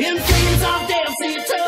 in flames of dancing.